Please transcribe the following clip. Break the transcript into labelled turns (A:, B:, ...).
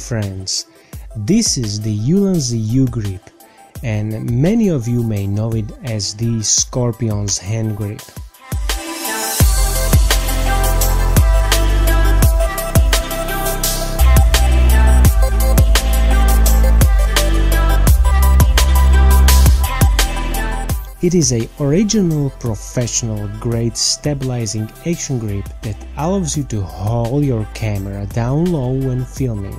A: friends, this is the Ulanzi U-grip and many of you may know it as the Scorpion's hand grip. It is a original professional grade stabilizing action grip that allows you to hold your camera down low when filming.